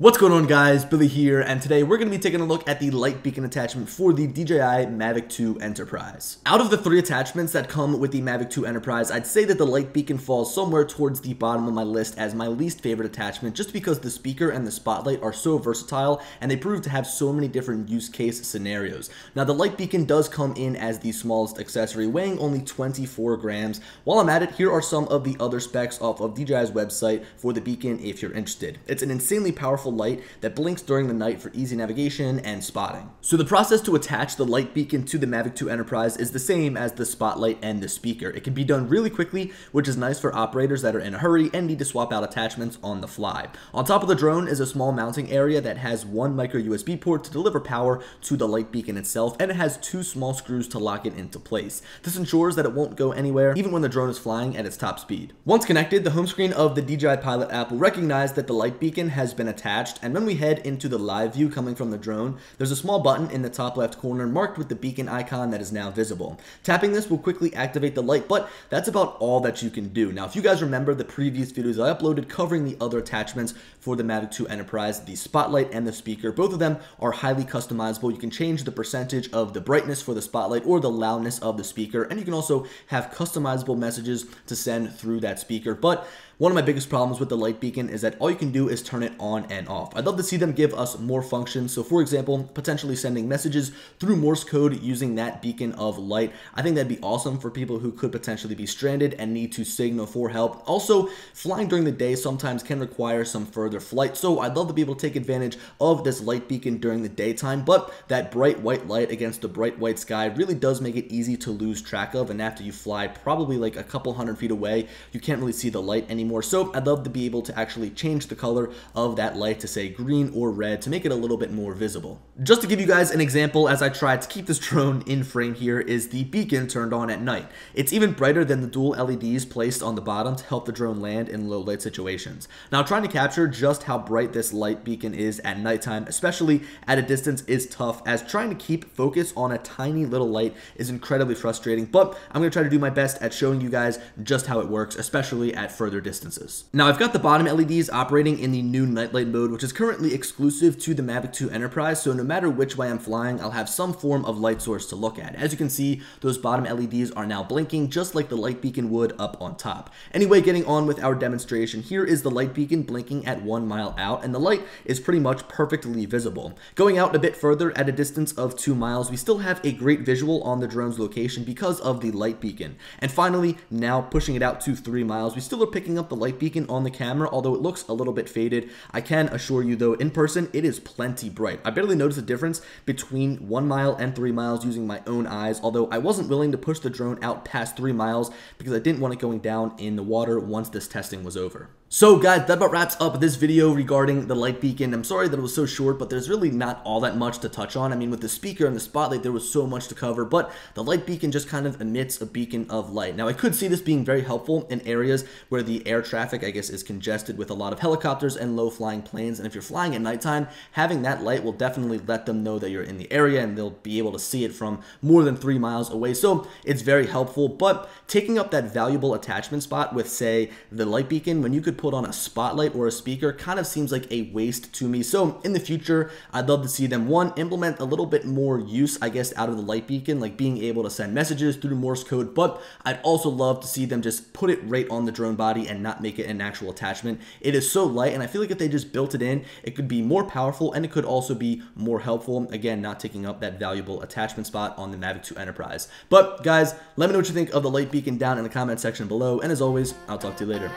What's going on guys, Billy here, and today we're going to be taking a look at the light beacon attachment for the DJI Mavic 2 Enterprise. Out of the three attachments that come with the Mavic 2 Enterprise, I'd say that the light beacon falls somewhere towards the bottom of my list as my least favorite attachment just because the speaker and the spotlight are so versatile and they prove to have so many different use case scenarios. Now the light beacon does come in as the smallest accessory, weighing only 24 grams. While I'm at it, here are some of the other specs off of DJI's website for the beacon if you're interested. It's an insanely powerful powerful light that blinks during the night for easy navigation and spotting. So the process to attach the light beacon to the Mavic 2 Enterprise is the same as the spotlight and the speaker. It can be done really quickly, which is nice for operators that are in a hurry and need to swap out attachments on the fly. On top of the drone is a small mounting area that has one micro USB port to deliver power to the light beacon itself, and it has two small screws to lock it into place. This ensures that it won't go anywhere, even when the drone is flying at its top speed. Once connected, the home screen of the DJI Pilot app will recognize that the light beacon has been attached attached, and when we head into the live view coming from the drone, there's a small button in the top left corner marked with the beacon icon that is now visible. Tapping this will quickly activate the light, but that's about all that you can do. Now, if you guys remember the previous videos I uploaded covering the other attachments for the Mavic 2 Enterprise, the spotlight and the speaker, both of them are highly customizable. You can change the percentage of the brightness for the spotlight or the loudness of the speaker, and you can also have customizable messages to send through that speaker. But one of my biggest problems with the light beacon is that all you can do is turn it on and off. I'd love to see them give us more functions. So for example, potentially sending messages through Morse code using that beacon of light. I think that'd be awesome for people who could potentially be stranded and need to signal for help. Also, flying during the day sometimes can require some further flight. So I'd love to be able to take advantage of this light beacon during the daytime, but that bright white light against the bright white sky really does make it easy to lose track of. And after you fly probably like a couple hundred feet away, you can't really see the light anymore anymore. So I'd love to be able to actually change the color of that light to say green or red to make it a little bit more visible. Just to give you guys an example as I try to keep this drone in frame here is the beacon turned on at night. It's even brighter than the dual LEDs placed on the bottom to help the drone land in low light situations. Now trying to capture just how bright this light beacon is at nighttime, especially at a distance is tough as trying to keep focus on a tiny little light is incredibly frustrating, but I'm going to try to do my best at showing you guys just how it works, especially at further distance distances. Now I've got the bottom LEDs operating in the new nightlight mode, which is currently exclusive to the Mavic 2 Enterprise, so no matter which way I'm flying, I'll have some form of light source to look at. As you can see, those bottom LEDs are now blinking just like the light beacon would up on top. Anyway, getting on with our demonstration, here is the light beacon blinking at one mile out, and the light is pretty much perfectly visible. Going out a bit further at a distance of two miles, we still have a great visual on the drone's location because of the light beacon. And finally, now pushing it out to three miles, we still are picking up the light beacon on the camera, although it looks a little bit faded. I can assure you though, in person, it is plenty bright. I barely noticed a difference between one mile and three miles using my own eyes, although I wasn't willing to push the drone out past three miles because I didn't want it going down in the water once this testing was over. So guys, that about wraps up this video regarding the light beacon. I'm sorry that it was so short, but there's really not all that much to touch on. I mean, with the speaker and the spotlight, there was so much to cover, but the light beacon just kind of emits a beacon of light. Now, I could see this being very helpful in areas where the air traffic, I guess, is congested with a lot of helicopters and low-flying planes, and if you're flying at nighttime, having that light will definitely let them know that you're in the area, and they'll be able to see it from more than three miles away, so it's very helpful, but taking up that valuable attachment spot with, say, the light beacon, when you could put on a spotlight or a speaker kind of seems like a waste to me. So in the future, I'd love to see them, one, implement a little bit more use, I guess, out of the light beacon, like being able to send messages through Morse code, but I'd also love to see them just put it right on the drone body and not make it an actual attachment. It is so light, and I feel like if they just built it in, it could be more powerful and it could also be more helpful. Again, not taking up that valuable attachment spot on the Mavic 2 Enterprise. But guys, let me know what you think of the light beacon down in the comment section below, and as always, I'll talk to you later.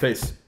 Peace.